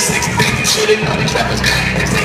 statistics, think you should have known.